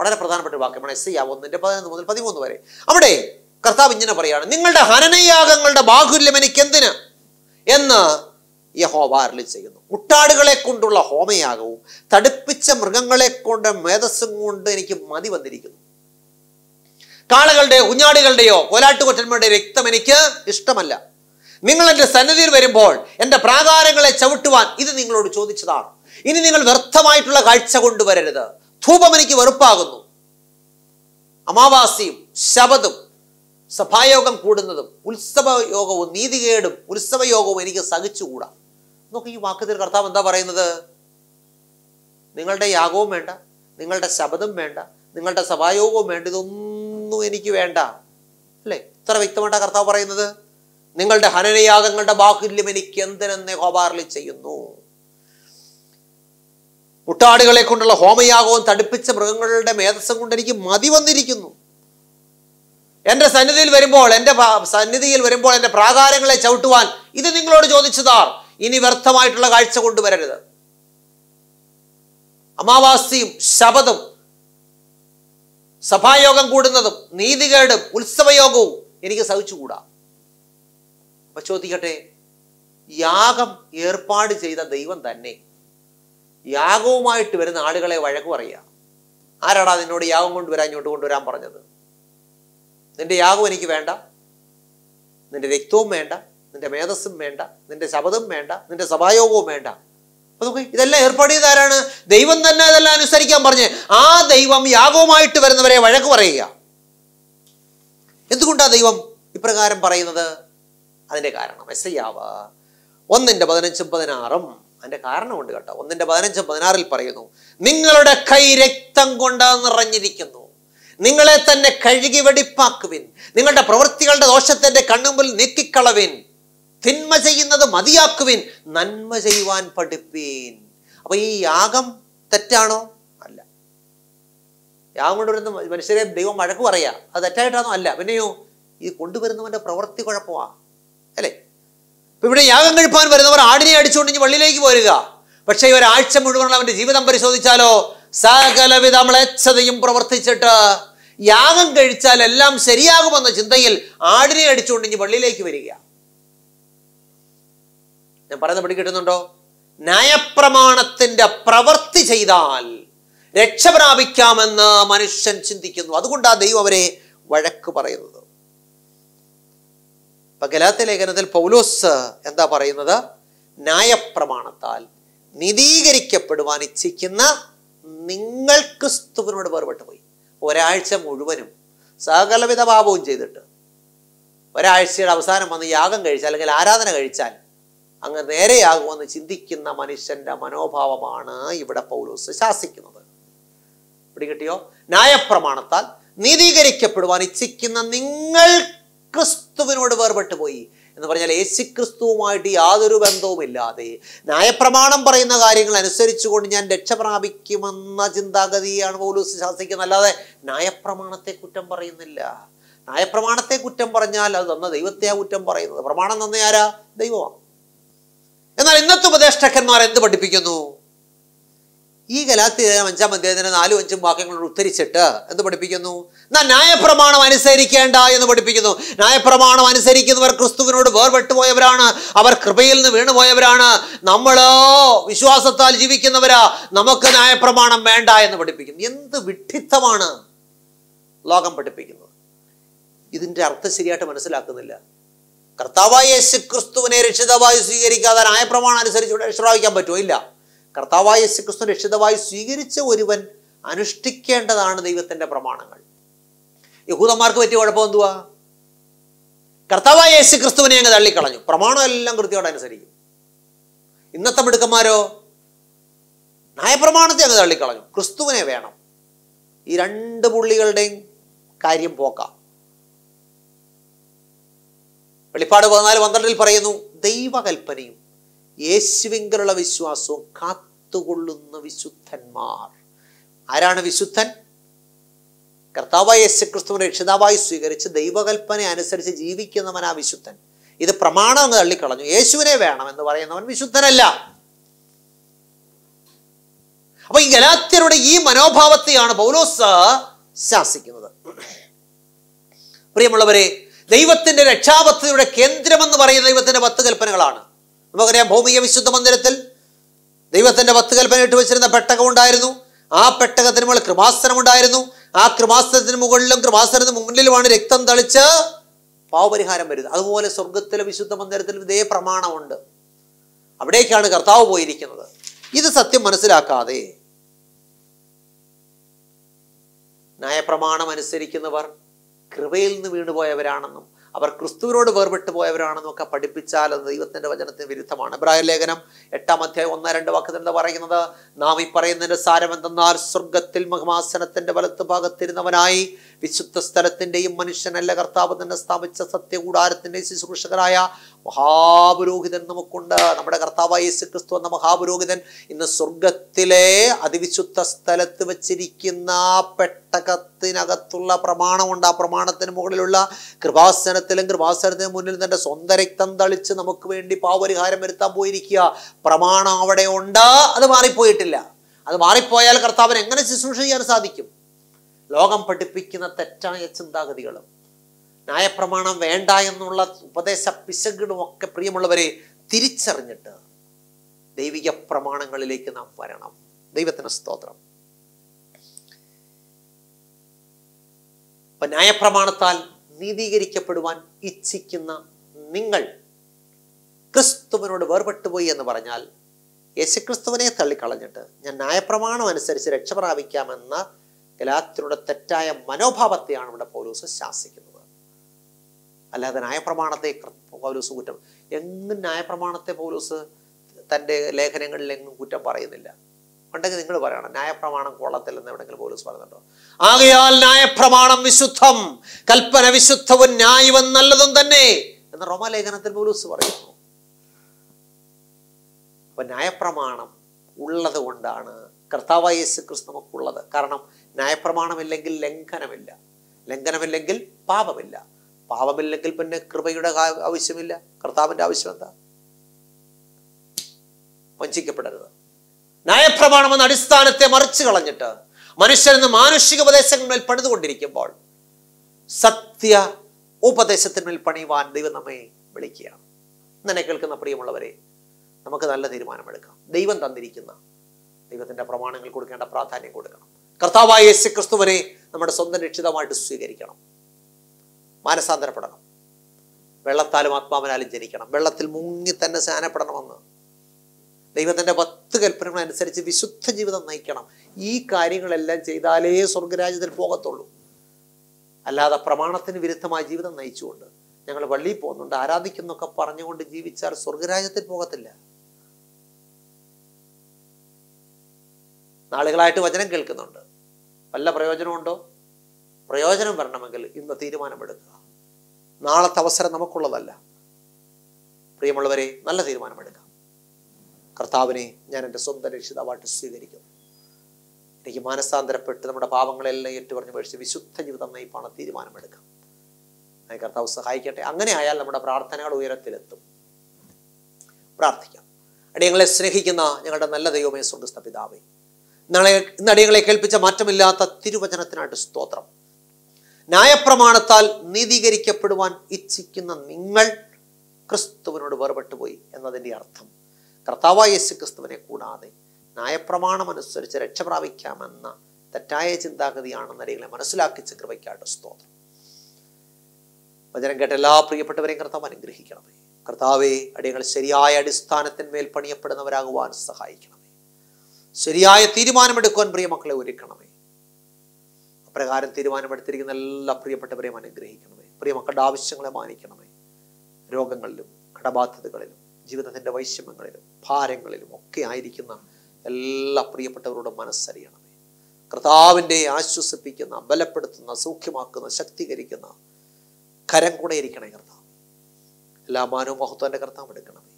Speaker 1: വളരെ പ്രധാനപ്പെട്ട വാക്യമാണ് എസിയ ഒന്നിന്റെ പതിനൊന്ന് മുതൽ പതിമൂന്ന് വരെ. അവിടെ കർത്താവ് ഇങ്ങനെ പറയാണ് നിങ്ങളുടെ ഹനനയാഗങ്ങളുടെ ബാഹുല്യം എനിക്ക് എന്തിന് എന്ന് യഹോവ അരളി ചെയ്യുന്നു. മുട്ടാടുകളെ കൊണ്ടുള്ള ഹോമയാകവും തടുപ്പിച്ച മൃഗങ്ങളെ കൊണ്ട് മേധസ്സും കൊണ്ട് എനിക്ക് മതി വന്നിരിക്കുന്നു. കാളകളുടെ കുഞ്ഞാടുകളുടെയോ കോലാട്ടുകൊറ്റന്മാരുടെ രക്തം എനിക്ക് ഇഷ്ടമല്ല. നിങ്ങൾ എന്റെ സന്നിധിയിൽ വരുമ്പോൾ എന്റെ പ്രാകാരങ്ങളെ ചവിട്ടുവാൻ ഇത് നിങ്ങളോട് ചോദിച്ചതാണ്. ഇനി നിങ്ങൾ വ്യർത്ഥമായിട്ടുള്ള കാഴ്ച കൊണ്ടുവരരുത്. ധൂപം എനിക്ക് വെറുപ്പാകുന്നു. അമാവാസിയും ശബദും സഭായോഗം കൂടുന്നതും ഉത്സവയോഗവും നീതികേടും ഉത്സവയോഗവും എനിക്ക് സഹിച്ചുകൂടാ. നോക്ക് ഈ വാക്കത്തിൽ കർത്താവ് എന്താ പറയുന്നത്? നിങ്ങളുടെ യാഗവും വേണ്ട നിങ്ങളുടെ ശബദം വേണ്ട നിങ്ങളുടെ സഭായോഗവും വേണ്ട ഇതൊന്നും എനിക്ക് വേണ്ട. അല്ലേ? ഇത്ര വ്യക്തമായിട്ടാണ് കർത്താവ് പറയുന്നത്? നിങ്ങളുടെ ഹനനയാഗങ്ങളുടെ ബാഹുല്യം എനിക്ക് എന്തിനെന്ന് ഹോബാറിൽ ചെയ്യുന്നു? മുട്ടാടുകളെ കൊണ്ടുള്ള ഹോമയാഗവും തടുപ്പിച്ച മൃഗങ്ങളുടെ മേധസ്സം കൊണ്ട് എനിക്ക് മതി വന്നിരിക്കുന്നു. എന്റെ സന്നിധിയിൽ വരുമ്പോൾ എന്റെ സന്നിധിയിൽ വരുമ്പോൾ എന്റെ പ്രാകാരങ്ങളെ ചവിട്ടുവാൻ ഇത് നിങ്ങളോട് ചോദിച്ചതാർ. ഇനി വ്യർത്ഥമായിട്ടുള്ള കാഴ്ച കൊണ്ടുവരരുത്. അമാവാസിയും ശബദും സഭായോഗം കൂടുന്നതും നീതികേടും ഉത്സവയോഗവും എനിക്ക് സഹിച്ചുകൂടാ. അപ്പൊ ചോദിക്കട്ടെ യാഗം ഏർപ്പാട് ചെയ്ത ദൈവം തന്നെ യാഗവുമായിട്ട് വരുന്ന ആളുകളെ വഴക്കു പറയുക. ആരാടാ നിന്നോട് യാഗം കൊണ്ടുവരാൻ ഇങ്ങോട്ട് കൊണ്ടുവരാൻ പറഞ്ഞത്? നിന്റെ യാഗം എനിക്ക് വേണ്ട. നിന്റെ രക്തവും വേണ്ട. നിന്റെ മേധസ്സും വേണ്ട നിന്റെ ശബദം വേണ്ട നിന്റെ സഭായോഗവും വേണ്ട. ഇതെല്ലാം ഏർപ്പാട് ചെയ്ത ആരാണ്? ദൈവം തന്നെ ഇതെല്ലാം അനുസരിക്കാൻ പറഞ്ഞ് ആ ദൈവം യാഗവുമായിട്ട് വരുന്നവരെ വഴക്ക് പറയുക. എന്തുകൊണ്ടാണ് ദൈവം ഇപ്രകാരം പറയുന്നത്? അതിന്റെ കാരണം എസ്ഐയാവ് ഒന്നിന്റെ പതിനഞ്ചും പതിനാറും അതിന്റെ കാരണമുണ്ട് കേട്ടോ. ഒന്നിന്റെ പതിനഞ്ചും പതിനാറിൽ പറയുന്നു നിങ്ങളുടെ കൈ രക്തം കൊണ്ട് നിറഞ്ഞിരിക്കുന്നു. നിങ്ങളെ തന്നെ കഴുകി വെടിപ്പാക്കുവിൻ. നിങ്ങളുടെ പ്രവൃത്തികളുടെ ദോഷത്തിന്റെ കണ്ണുമ്പിൽ നീക്കിക്കളവിൻ. തിന്മ ചെയ്യുന്നത് മതിയാക്കുവിൻ നന്മ ചെയ്യുവാൻ പഠിപ്പീൻ. അപ്പൊ ഈ യാഗം തെറ്റാണോ? അല്ല. യാഗം കൊണ്ടുവരുന്ന മനുഷ്യരെ ദൈവം വഴക്ക് പറയാ. അത് തെറ്റായിട്ടാണോ? അല്ല. പിന്നെയോ ഈ കൊണ്ടുവരുന്നവന്റെ പ്രവൃത്തി കുഴപ്പമാ. അല്ലേ? ഇപ്പൊ ഇവിടെ യാഗം കഴിപ്പാൻ വരുന്നവർ ആടിനെ അടിച്ചുകൊണ്ട് ഇനി വള്ളിയിലേക്ക് പോരുക. പക്ഷേ ഒരാഴ്ച മുഴുവൻ അവന്റെ ജീവിതം പരിശോധിച്ചാലോ സകലവിധ മ്ലേച്ഛതയും പ്രവർത്തിച്ചിട്ട് യാഗം കഴിച്ചാൽ എല്ലാം ശരിയാകുമെന്ന ചിന്തയിൽ ആടിനെ അടിച്ചുകൊണ്ട് ഇനി വള്ളിയിലേക്ക് വരിക. ഞാൻ പറയുന്ന പിടി കിട്ടുന്നുണ്ടോ? ന്യായപ്രമാണത്തിന്റെ പ്രവൃത്തി ചെയ്താൽ രക്ഷ പ്രാപിക്കാമെന്ന് മനുഷ്യൻ ചിന്തിക്കുന്നു. അതുകൊണ്ടാണ് ദൈവം അവരെ വഴക്ക് പറയുന്നത്. ഇപ്പൊ ഗലാത്ത ലേഖനത്തിൽ പൗലോസ് എന്താ പറയുന്നത്? ന്യായപ്രമാണത്താൽ നിതീകരിക്കപ്പെടുവാൻ ഇച്ഛിക്കുന്ന നിങ്ങൾ ക്രിസ്തുവിനോട് വേർപെട്ട് പോയി. ഒരാഴ്ച മുഴുവനും സകലവിധ പാപവും ചെയ്തിട്ട്. ഒരാഴ്ചയുടെ അവസാനം വന്ന് യാഗം കഴിച്ചാൽ അല്ലെങ്കിൽ ആരാധന കഴിച്ചാൽ അങ്ങ് നേരെയാകുമെന്ന് ചിന്തിക്കുന്ന മനുഷ്യന്റെ മനോഭാവമാണ് ഇവിടെ പൗലോസ് ശാസിക്കുന്നത്. പിടികിട്ടിയോ? ന്യായപ്രമാണത്താൽ നീതീകരിക്കപ്പെടുവാൻ ഇച്ഛിക്കുന്ന നിങ്ങൾ ക്രിസ്തുവിനോട് വേർപെട്ടു പോയി എന്ന് പറഞ്ഞാൽ യേശു ക്രിസ്തുവുമായിട്ട് യാതൊരു ബന്ധവുമില്ലാതെ ന്യായപ്രമാണം പറയുന്ന കാര്യങ്ങൾ അനുസരിച്ചുകൊണ്ട് ഞാൻ രക്ഷ പ്രാപിക്കുമെന്ന ചിന്താഗതിയാണ് പൗലൂസ് ശാസിക്കുന്നത്. അല്ലാതെ ന്യായപ്രമാണത്തെ കുറ്റം പറയുന്നില്ല. ന്യായപ്രമാണത്തെ കുറ്റം പറഞ്ഞാൽ അത് തന്ന ദൈവത്തെയാ കുറ്റം പറയുന്നത്. പ്രമാണം തന്ന ആരാ ദൈവമാണ് എന്നാൽ ഇന്നത്തെ ഉപദേഷ്ടക്കന്മാർ എന്ത് പഠിപ്പിക്കുന്നു? ഈ ഗലാത്തി അഞ്ചാം അദ്ദേഹത്തിന് നാലും അഞ്ചും വാക്യങ്ങൾ ഉദ്ധരിച്ചിട്ട് എന്ത് പഠിപ്പിക്കുന്നു? എന്നാ ന്യായപ്രമാണം അനുസരിക്കേണ്ട എന്ന് പഠിപ്പിക്കുന്നു. ന്യായപ്രമാണം അനുസരിക്കുന്നവർ ക്രിസ്തുവിനോട് വേർപെട്ടു പോയവരാണ് അവർ കൃപയിൽ നിന്ന് വീണുപോയവരാണ്. നമ്മളോ വിശ്വാസത്താൽ ജീവിക്കുന്നവരാ. നമുക്ക് ന്യായപ്രമാണം വേണ്ട എന്ന് പഠിപ്പിക്കുന്നു. എന്ത് വിഡ്ഢിത്തമാണ് ലോകം പഠിപ്പിക്കുന്നത്? ഇതിന്റെ അർത്ഥം ശരിയായിട്ട് മനസ്സിലാക്കുന്നില്ല. കർത്താവായ യേശു ക്രിസ്തുവിനെ രക്ഷിതമായി സ്വീകരിക്കാതെ ന്യായപ്രമാണം അനുസരിച്ച് രക്ഷപ്രാപിക്കാൻ പറ്റുമോ? ഇല്ല. കർത്താവായ യേശു ക്രിസ്തു രക്ഷിതമായി സ്വീകരിച്ച ഒരുവൻ അനുഷ്ഠിക്കേണ്ടതാണ് ദൈവത്തിന്റെ പ്രമാണങ്ങൾ. യഹൂദന്മാർക്ക് പറ്റിയ കുഴപ്പം എന്തുവാ? കർത്താവായ യേശു ക്രിസ്തുവിനെ അങ്ങ് തള്ളിക്കളഞ്ഞു. പ്രമാണം എല്ലാം കൃത്യമായിട്ട് അനുസരിക്കും. ഇന്നത്തെ മിടുക്കന്മാരോ? നയപ്രമാണത്തെ അങ്ങ് തള്ളിക്കളഞ്ഞു. ക്രിസ്തുവിനെ വേണം. ഈ രണ്ട് പുള്ളികളുടെയും കാര്യം പോക്കാം. വെളിപ്പാട് പതിനാല് പന്ത്രണ്ടിൽ പറയുന്നു ദൈവകൽപ്പനയും യേശുവിങ്കലുള്ള വിശ്വാസവും കാത്തുകൊള്ളുന്ന വിശുദ്ധന്മാർ. ആരാണ് വിശുദ്ധൻ? കർത്താവായ യേശു ക്രിസ്തുവിനെ രക്ഷിതാവായി സ്വീകരിച്ച് ദൈവകൽപ്പന അനുസരിച്ച് ജീവിക്കുന്നവൻ ആ വിശുദ്ധൻ. ഇത് പ്രമാണം എന്ന് തള്ളിക്കളഞ്ഞു. യേശുവിനെ വേണം എന്ന് പറയുന്നവൻ വിശുദ്ധനല്ല. അപ്പൊ ഈ ഗലാത്യരുടെ ഈ മനോഭാവത്തെയാണ് പൗലോസ് ശാസിക്കുന്നത്. പ്രിയമുള്ളവരെ ദൈവത്തിന്റെ രക്ഷാപദ്ധതിയുടെ കേന്ദ്രമെന്ന് പറയുന്ന ദൈവത്തിന്റെ പത്ത് കൽപ്പനകളാണ്. നമുക്കറിയാം ഭൗമിക വിശുദ്ധ മന്ദിരത്തിൽ ദൈവത്തിന്റെ പത്ത് കൽപ്പന ഇട്ട് വെച്ചിരുന്ന പെട്ടകം ഉണ്ടായിരുന്നു. ആ പെട്ടകത്തിന് മുകളിൽ കൃപാസനം ഉണ്ടായിരുന്നു. ആ കൃപാസനത്തിന് മുകളിലും കൃപാസനത്തിന് മുന്നിലുമാണ് രക്തം തളിച്ച് പാവപരിഹാരം വരുന്നത്. അതുപോലെ സ്വർഗത്തിലെ വിശുദ്ധ മന്ദിരത്തിലും ഇതേ പ്രമാണമുണ്ട്. അവിടേക്കാണ് കർത്താവ് പോയിരിക്കുന്നത്. ഇത് സത്യം മനസ്സിലാക്കാതെ നയപ്രമാണം അനുസരിക്കുന്നവർ കൃപയിൽ നിന്ന് വീണുപോയവരാണെന്നും അവർ ക്രിസ്തുവിനോട് വേർപെട്ട് പോയവരാണെന്നും ഒക്കെ പഠിപ്പിച്ചാൽ അത് ദൈവത്തിന്റെ വചനത്തിന് വിരുദ്ധമാണ്. ഇബ്രായ ലേഖനം എട്ടാം അധ്യായം ഒന്ന് രണ്ട് വാക്കത്തിൽ എന്താ പറയുന്നത്? നാം ഈ പറയുന്നതിന്റെ സാരം എന്തെന്നാൽ സ്വർഗത്തിൽ മഹമാസനത്തിന്റെ വലത്ത് ഭാഗത്തിരുന്നവനായി വിശുദ്ധ സ്ഥലത്തിന്റെയും മനുഷ്യനല്ല കർത്താവ് തന്നെ സ്ഥാപിച്ച സത്യകൂടാരത്തിന്റെയും ശുശ്രൂഷകരായ മഹാപുരോഹിതൻ നമുക്കുണ്ട്. നമ്മുടെ കർത്താവായ യേശു ക്രിസ്തു എന്ന മഹാപുരോഹിതൻ ഇന്ന് സ്വർഗത്തിലെ അതിവിശുദ്ധ സ്ഥലത്ത് വെച്ചിരിക്കുന്ന പെട്ടകത്തിനകത്തുള്ള പ്രമാണമുണ്ട്. ആ പ്രമാണത്തിന് മുകളിലുള്ള കൃപാസനത്തിലും കൃപാസനത്തിന് മുന്നിൽ തന്റെ സ്വന്തം രക്തം തളിച്ച് നമുക്ക് വേണ്ടി പാവപരിഹാരം വരുത്താൻ പോയിരിക്കുക. പ്രമാണം അവിടെ ഉണ്ട്. അത് മാറിപ്പോയിട്ടില്ല. അത് മാറിപ്പോയാൽ കർത്താവിന് എങ്ങനെ ശുശ്രൂഷ ചെയ്യാൻ സാധിക്കും? ലോകം പഠിപ്പിക്കുന്ന തെറ്റായ ചിന്താഗതികളും ന്യായപ്രമാണം വേണ്ട എന്നുള്ള ഉപദേശ പിശകുകളും ഒക്കെ പ്രിയമുള്ളവരെ തിരിച്ചറിഞ്ഞിട്ട് ദൈവിക പ്രമാണങ്ങളിലേക്ക് നാം വരണം. ദൈവത്തിന് സ്തോത്രം. അപ്പൊ ന്യായപ്രമാണത്താൽ നീതീകരിക്കപ്പെടുവാൻ ഇച്ഛിക്കുന്ന നിങ്ങൾ ക്രിസ്തുവിനോട് വേർപെട്ടുപോയി എന്ന് പറഞ്ഞാൽ യേശുക്രിസ്തുവിനെ തള്ളിക്കളഞ്ഞിട്ട് ഞാൻ ന്യായപ്രമാണം അനുസരിച്ച് രക്ഷ പ്രാപിക്കാമെന്ന തെറ്റായ മനോഭാവത്തെയാണ് ഇവിടെ പൗലൂസ് ശാസിക്കുന്നത്. അല്ലാതെ ന്യായപ്രമാണത്തെ പൗലൂസ് കുറ്റം എങ്ങും ന്യായപ്രമാണത്തെ പൗലൂസ് തന്റെ ലേഖനങ്ങളിൽ എങ്ങും കുറ്റം പറയുന്നില്ല. ഉണ്ടെങ്കിൽ നിങ്ങൾ പറയണം ന്യായപ്രമാണം കൊള്ളത്തില്ലെന്ന് എവിടെങ്കിലും പോലീസ് പറയുന്നുണ്ടോ ആകയാൽ ന്യായപ്രമാണം വിശുദ്ധം കൽപ്പന വിശുദ്ധവും ന്യായവും നല്ലതും തന്നെ എന്ന് റോമാലേഖനത്തിൽ പോലീസ് പറയുന്നു. അപ്പൊ ന്യായപ്രമാണം ഉള്ളത് കൊണ്ടാണ് കർത്താവായ യേശു ക്രിസ്തു നമുക്കുള്ളത്. കാരണം ന്യായപ്രമാണമില്ലെങ്കിൽ ലംഘനമില്ല. ലംഘനമില്ലെങ്കിൽ പാപമില്ല. പാപമില്ലെങ്കിൽ പിന്നെ കൃപയുടെ ആവശ്യമില്ല. കർത്താവിന്റെ ആവശ്യം എന്താ? വഞ്ചിക്കപ്പെടരുത്. ന്യായപ്രമാണം എന്ന അടിസ്ഥാനത്തെ മറിച്ചു കളഞ്ഞിട്ട് മനുഷ്യരെന്ന് മാനുഷിക ഉപദേശങ്ങളിൽ പണിതുകൊണ്ടിരിക്കുമ്പോൾ സത്യ ഉപദേശത്തിന്മേൽ പണിയുവാൻ ദൈവം നമ്മെ വിളിക്കുകയാണ്. എന്നെ കേൾക്കുന്ന പ്രിയമുള്ളവരെ നമുക്ക് നല്ല തീരുമാനമെടുക്കാം. ദൈവം തന്നിരിക്കുന്ന ദൈവത്തിന്റെ പ്രമാണങ്ങൾ കൊടുക്കേണ്ട പ്രാധാന്യം കൊടുക്കണം. കർത്താവായ യേശു ക്രിസ്തുവിനെ നമ്മുടെ സ്വന്തം രക്ഷിതമായിട്ട് സ്വീകരിക്കണം. മാനസാന്തരപ്പെടണം. വെള്ളത്താലും ആത്മാവിനാലും ജനിക്കണം. വെള്ളത്തിൽ മുങ്ങി തന്നെ സ്നാനപ്പെടണമെന്ന്. ദൈവത്തിന്റെ പത്ത് കൽപ്പനകൾ അനുസരിച്ച് വിശുദ്ധ ജീവിതം നയിക്കണം. ഈ കാര്യങ്ങളെല്ലാം ചെയ്താലേ സ്വർഗരാജ്യത്തിൽ പോകത്തുള്ളൂ. അല്ലാതെ പ്രമാണത്തിന് വിരുദ്ധമായ ജീവിതം നയിച്ചുകൊണ്ട് ഞങ്ങൾ പള്ളിയിൽ പോകുന്നുണ്ട് ആരാധിക്കുന്നൊക്കെ പറഞ്ഞുകൊണ്ട് ജീവിച്ചാൽ സ്വർഗരാജ്യത്തിൽ പോകത്തില്ല. നാളുകളായിട്ട് വചനം കേൾക്കുന്നുണ്ട്. വല്ല പ്രയോജനമുണ്ടോ? പ്രയോജനം വരണമെങ്കിൽ ഇന്ന് തീരുമാനമെടുക്കുക. നാളത്തെ അവസരം നമുക്കുള്ളതല്ല. പ്രിയമുള്ളവരെ നല്ല തീരുമാനമെടുക്കാം. കർത്താവിനെ ഞാൻ എന്റെ സ്വന്തം രക്ഷിതാവായിട്ട് സ്വീകരിക്കുന്നു എനിക്ക് മാനസാന്തരപ്പെട്ട് നമ്മുടെ പാപങ്ങളെല്ലാം ഏറ്റുപറഞ്ഞ് മേടിച്ച് വിശുദ്ധ ജീവിതം നയിപ്പാണ് തീരുമാനമെടുക്കാം. അതിന് കർത്താവ് സഹായിക്കട്ടെ. അങ്ങനെ ആയാൽ നമ്മുടെ പ്രാർത്ഥനകൾ ഉയരത്തിലെത്തും. പ്രാർത്ഥിക്കാം. അടിയങ്ങളെ സ്നേഹിക്കുന്ന ഞങ്ങളുടെ നല്ല ദൈവമേ സ്വർഗസ്ഥ പിതാവേ. ഇന്നളെ ഇന്ന് അടിയങ്ങളെ കേൾപ്പിച്ച മാറ്റമില്ലാത്ത തിരുവചനത്തിനായിട്ട് സ്തോത്രം. ന്യായപ്രമാണത്താൽ നീതീകരിക്കപ്പെടുവാൻ ഇച്ഛിക്കുന്ന നിങ്ങൾ ക്രിസ്തുവിനോട് വേർപെട്ടു പോയി എന്നതിന്റെ അർത്ഥം. കർത്താവായ യേശു ക്രിസ്തുവിനെ കൂടാതെ ന്യായപ്രമാണം അനുസരിച്ച് രക്ഷ പ്രാപിക്കാമെന്ന തെറ്റായ ചിന്താഗതിയാണെന്ന രീതികളെ മനസ്സിലാക്കിച്ച കൃപയ്ക്കായിട്ട് സ്തോത്രം. വചനം കേട്ട എല്ലാ പ്രിയപ്പെട്ടവരെയും കർത്താവ് അനുഗ്രഹിക്കണമേ. കർത്താവെ അടിയങ്ങൾ ശരിയായ അടിസ്ഥാനത്തിന്മേൽ പണിയപ്പെടുന്നവരാകുവാൻ സഹായിക്കണമേ. ശരിയായ തീരുമാനമെടുക്കുവാൻ പ്രിയ മക്കളെ ഒരുക്കണമേ. അപ്രകാരം തീരുമാനമെടുത്തിരിക്കുന്ന എല്ലാ പ്രിയപ്പെട്ടവരെയും അനുഗ്രഹിക്കണമേ. പ്രിയ മക്കളുടെ ആവശ്യങ്ങളെ മാനിക്കണമേ. രോഗങ്ങളിലും കടബാധ്യതകളിലും ജീവിതത്തിന്റെ വൈഷമ്യങ്ങളിലും ഭാരങ്ങളിലും ഒക്കെ ആയിരിക്കുന്ന എല്ലാ പ്രിയപ്പെട്ടവരോടും മനസ്സറിയണമേ. കർത്താവിന്റെ ആശ്വസിപ്പിക്കുന്ന ബലപ്പെടുത്തുന്ന സൗഖ്യമാക്കുന്ന ശക്തീകരിക്കുന്ന കരം കൂടെ ഇരിക്കണേ കർത്താവ്. എല്ലാ മാനവും മഹത്വന്റെ കർത്താവ് എടുക്കണമേ.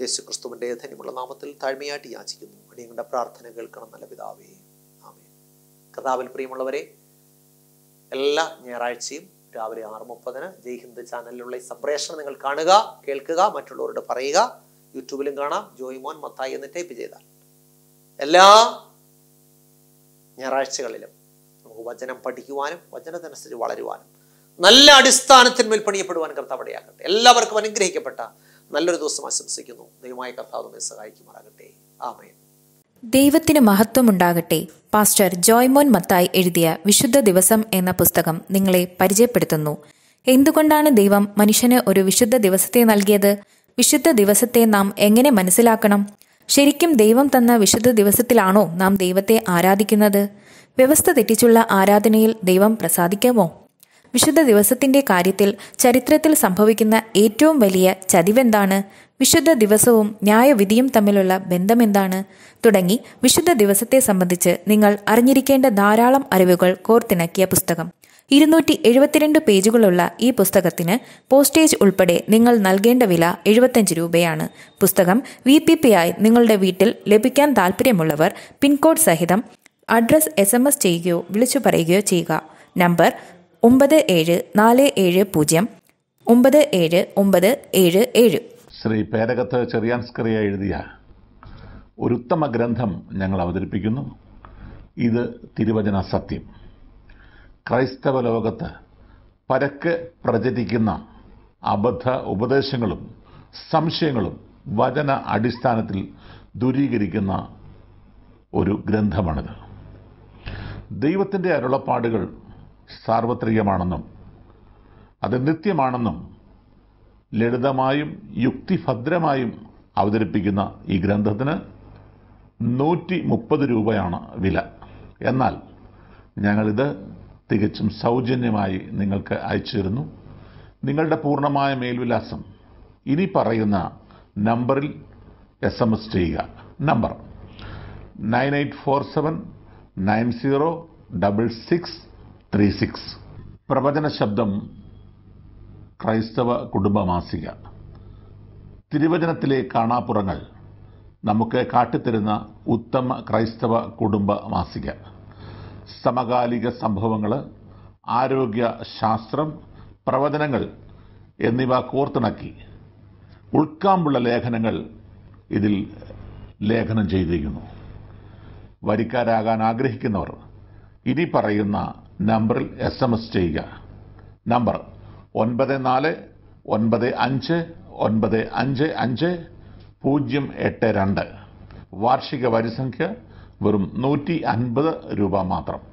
Speaker 1: യേശു ക്രിസ്തുവിന്റെ ധന്യമുള്ള നാമത്തിൽ താഴ്മയായിട്ട് യാചിക്കുന്നു. അടിയങ്ങളുടെ പ്രാർത്ഥന കേൾക്കണം നല്ല പിതാവേ. കർത്താവിൽ പ്രിയമുള്ളവരെ എല്ലാ ഞായറാഴ്ചയും രാവിലെ ആറ് മുപ്പതിന് ജയ് ഹിന്ദ് ചാനലിലുള്ള ഈ സംപ്രേഷണം നിങ്ങൾ കാണുക കേൾക്കുക മറ്റുള്ളവരോട് പറയുക. യൂട്യൂബിലും കാണാം. ജോയ്മോൻ മത്തായി എന്ന് ടൈപ്പ് ചെയ്താൽ. എല്ലാ ഞായറാഴ്ചകളിലും നമുക്ക് വചനം പഠിക്കുവാനും വചനത്തിനനുസരിച്ച് വളരുവാനും നല്ല അടിസ്ഥാനത്തിന്മേൽ പണിയപ്പെടുവാൻ കർത്താവ് ഇടയാക്കട്ടെ. എല്ലാവർക്കും അനുഗ്രഹിക്കപ്പെട്ട നല്ലൊരു ദിവസം ആശംസിക്കുന്നു. ദൈവമായ കർത്താവ് സഹായിക്കുമാറാകട്ടെ. ആമേൻ.
Speaker 2: ദൈവത്തിന് മഹത്വമുണ്ടാകട്ടെ. പാസ്റ്റർ ജോയ്മോൻ മത്തായി എഴുതിയ വിശുദ്ധ ദിവസം എന്ന പുസ്തകം നിങ്ങളെ പരിചയപ്പെടുത്തുന്നു. എന്തുകൊണ്ടാണ് ദൈവം മനുഷ്യന് ഒരു വിശുദ്ധ ദിവസത്തെ നൽകിയത്? വിശുദ്ധ ദിവസത്തെ നാം എങ്ങനെ മനസ്സിലാക്കണം? ശരിക്കും ദൈവം തന്ന വിശുദ്ധ ദിവസത്തിലാണോ നാം ദൈവത്തെ ആരാധിക്കുന്നത്? വ്യവസ്ഥ തെറ്റിച്ചുള്ള ആരാധനയിൽ ദൈവം പ്രസാദിക്കാമോ? വിശുദ്ധ ദിവസത്തിന്റെ കാര്യത്തിൽ ചരിത്രത്തിൽ സംഭവിക്കുന്ന ഏറ്റവും വലിയ ചതിവെന്താണ്? വിശുദ്ധ ദിവസവും ന്യായവിധിയും തമ്മിലുള്ള ബന്ധമെന്താണ്? തുടങ്ങി വിശുദ്ധ ദിവസത്തെ സംബന്ധിച്ച് നിങ്ങൾ അറിഞ്ഞിരിക്കേണ്ട ധാരാളം അറിവുകൾ കോർത്തിണക്കിയ പുസ്തകം. ഇരുന്നൂറ്റി എഴുപത്തിരണ്ട് പേജുകളുള്ള ഈ പുസ്തകത്തിന് പോസ്റ്റേജ് ഉൾപ്പെടെ നിങ്ങൾ നൽകേണ്ട വില എഴുപത്തഞ്ച് രൂപയാണ്. പുസ്തകം വി പി പി ആയി നിങ്ങളുടെ വീട്ടിൽ ലഭിക്കാൻ താൽപ്പര്യമുള്ളവർ പിൻകോഡ് സഹിതം അഡ്രസ് എസ് എം എസ് ചെയ്യുകയോ വിളിച്ചു പറയുകയോ ചെയ്യുക. നമ്പർ ഒമ്പത് ഏഴ് നാല് ഏഴ് പൂജ്യം ഒമ്പത് ഏഴ് ഒമ്പത് ഏഴ് ഏഴ്.
Speaker 3: ശ്രീ പേരകത്ത് ചെറിയാൻസ്കറിയ എഴുതിയ ഒരു ഉത്തമ ഗ്രന്ഥം ഞങ്ങൾ അവതരിപ്പിക്കുന്നു. ഇത് തിരുവചന സത്യം. ക്രൈസ്തവ ലോകത്ത് പരക്ക് പ്രചരിക്കുന്ന അബദ്ധ ഉപദേശങ്ങളും സംശയങ്ങളും വചന അടിസ്ഥാനത്തിൽ ദൂരീകരിക്കുന്ന ഒരു ഗ്രന്ഥമാണിത്. ദൈവത്തിന്റെ അരുളപ്പാടുകൾ സാർവത്രികമാണെന്നും അത് നിത്യമാണെന്നും ലളിതമായും യുക്തിഭദ്രമായും അവതരിപ്പിക്കുന്ന ഈ ഗ്രന്ഥത്തിന് നൂറ്റി മുപ്പത് രൂപയാണ് വില. എന്നാൽ ഞങ്ങളിത് തികച്ചും സൗജന്യമായി നിങ്ങൾക്ക് അയച്ചു തരുന്നു. നിങ്ങളുടെ പൂർണമായ മേൽവിലാസം ഇനി പറയുന്ന നമ്പറിൽ എസ് എം എസ് ചെയ്യുക. Number nine eight four seven nine zero double six three six. പ്രവചന ശബ്ദം ക്രൈസ്തവ കുടുംബമാസിക. തിരുവചനത്തിലെ കാണാപ്പുറങ്ങൾ നമുക്ക് കാട്ടിത്തരുന്ന ഉത്തമ ക്രൈസ്തവ കുടുംബ മാസിക സമകാലിക സംഭവങ്ങൾ ആരോഗ്യ ശാസ്ത്രം പ്രവചനങ്ങൾ എന്നിവ കോർത്തിണക്കി ഉൾക്കാമ്പുള്ള ലേഖനങ്ങൾ ഇതിൽ ലേഖനം ചെയ്തിരിക്കുന്നു. വരിക്കാരാകാൻ ആഗ്രഹിക്കുന്നവർ ഇനി പറയുന്ന നമ്പറിൽ എസ് എം എസ് ചെയ്യുക. നമ്പർ ഒൻപത് നാല് ഒൻപത് അഞ്ച് ഒൻപത് അഞ്ച് അഞ്ച് പൂജ്യം എട്ട് രണ്ട്. വാർഷിക വരിസംഖ്യ വെറും നൂറ്റി അൻപത് രൂപ മാത്രം.